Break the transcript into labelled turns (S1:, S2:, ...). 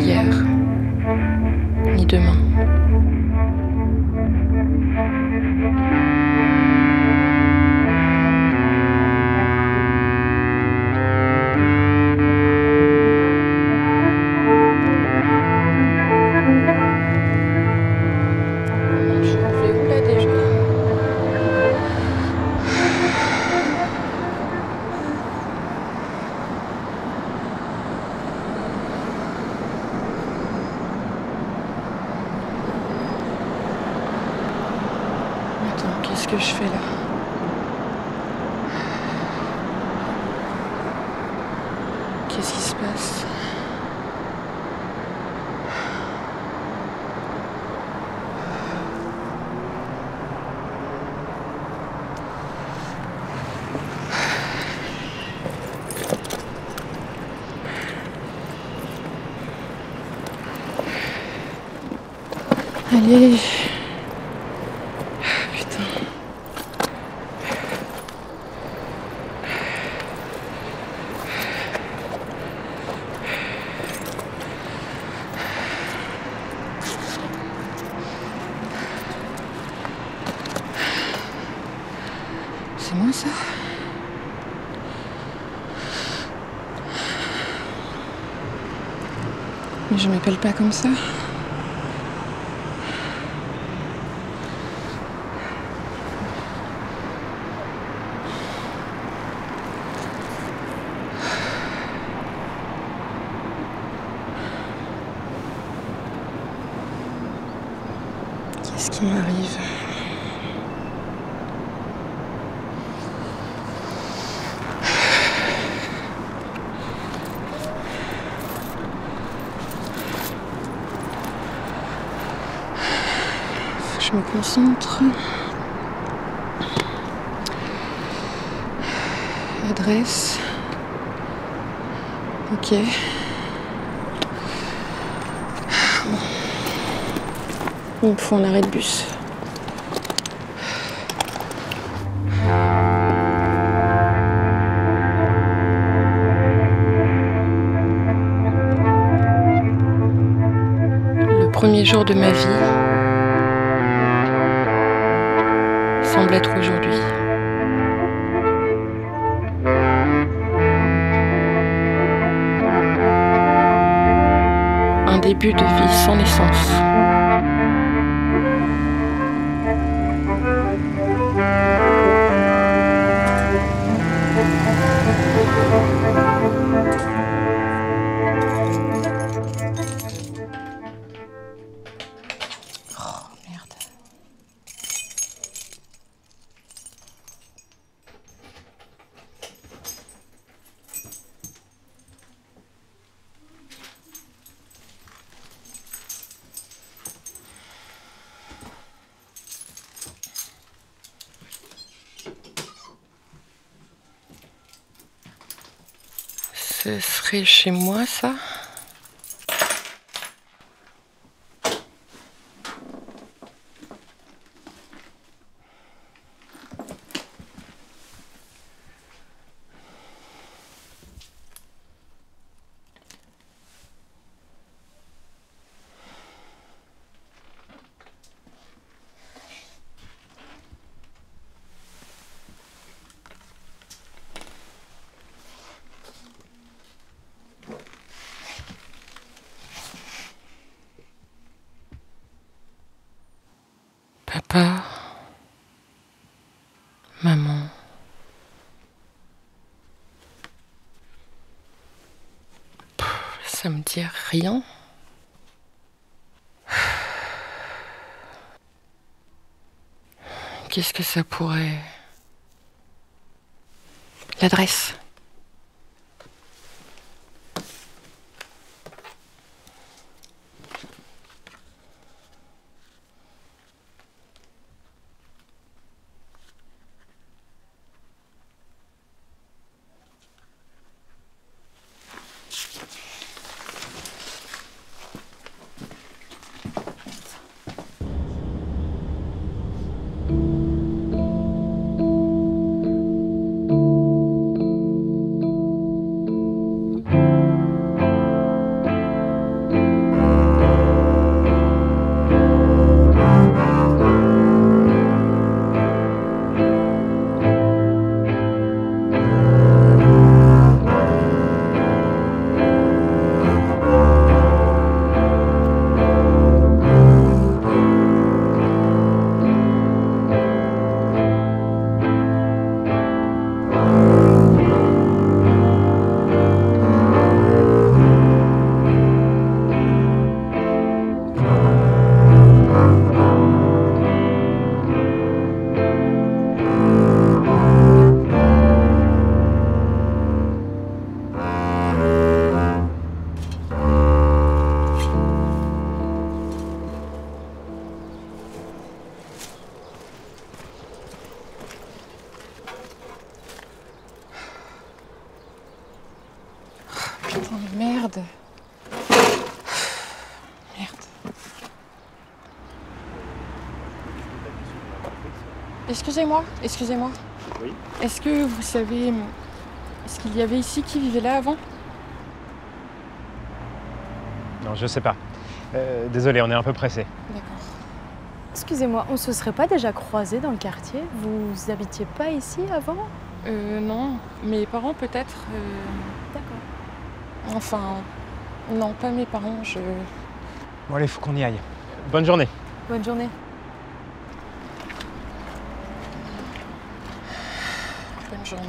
S1: hier fais là Qu'est-ce qui se passe? Allez. Putain. C'est moi ça Mais je m'appelle pas comme ça. Qu'est-ce qui m'arrive? Je me concentre. Adresse. Ok. Il me faut un arrêt de bus. Le premier jour de ma vie semble être aujourd'hui. Un début de vie sans naissance. Ce serait chez moi ça? Ça me dit rien. Qu'est-ce que ça pourrait... L'adresse. Putain, mais merde. Merde. Excusez-moi, excusez-moi.
S2: Oui.
S1: Est-ce que vous savez. Est-ce qu'il y avait ici qui vivait là avant?
S2: Non, je sais pas. Euh, désolé, on est un peu pressé.
S1: D'accord.
S3: Excusez-moi, on se serait pas déjà croisés dans le quartier? Vous habitiez pas ici avant?
S1: Euh, non. Mes parents peut-être. euh,
S3: D'accord.
S1: Enfin. Non, pas mes parents, je.
S2: Bon, allez, faut qu'on y aille. Bonne journée.
S3: Bonne journée.
S1: Bonne journée.